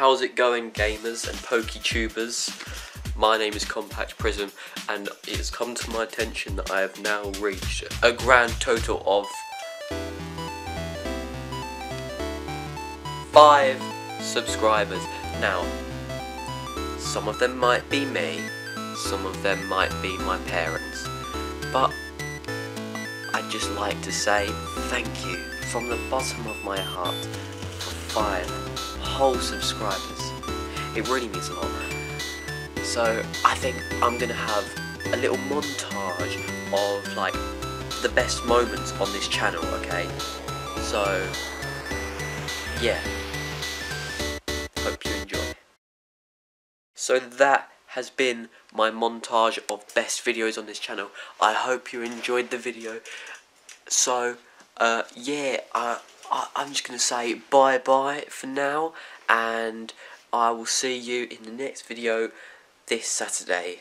How's it going, gamers and PokeTubers? My name is Compact Prism, and it has come to my attention that I have now reached a grand total of five subscribers. Now, some of them might be me, some of them might be my parents, but I'd just like to say thank you from the bottom of my heart for five whole subscribers. It really means a lot. So I think I'm gonna have a little montage of like the best moments on this channel, okay? So yeah. Hope you enjoy. So that has been my montage of best videos on this channel. I hope you enjoyed the video. So, uh, yeah, uh, I'm just going to say bye-bye for now. And I will see you in the next video this Saturday.